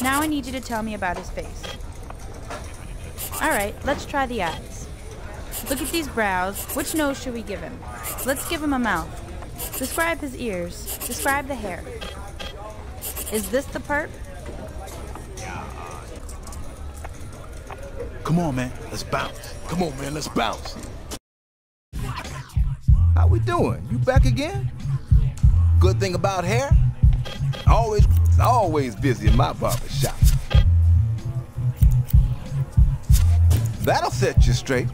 Now I need you to tell me about his face. Alright, let's try the eyes. Look at these brows. Which nose should we give him? Let's give him a mouth. Describe his ears. Describe the hair. Is this the perp? Come on, man. Let's bounce. Come on, man, let's bounce. How we doing? You back again? Good thing about hair? Always, always busy in my barber shop. That'll set you straight.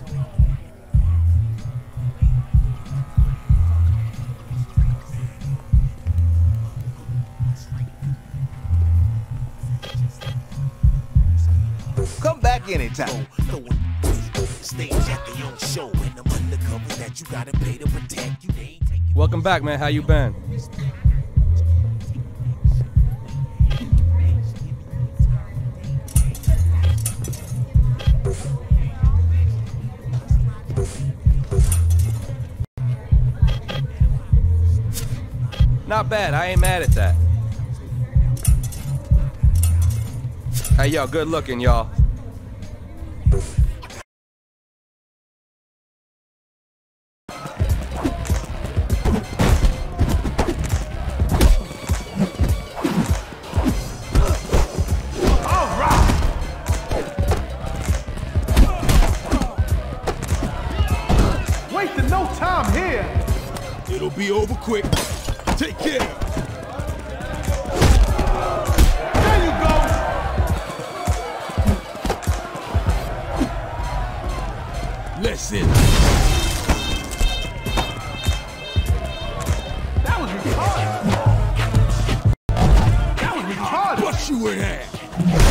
Come back anytime. Welcome back, man. How you been? Not bad. I ain't mad at that. Hey, yo, good looking, y'all. Wasting no time here. It'll be over quick. Take care. There you go. Listen. That was retarded. That was retarded. Bust you in half.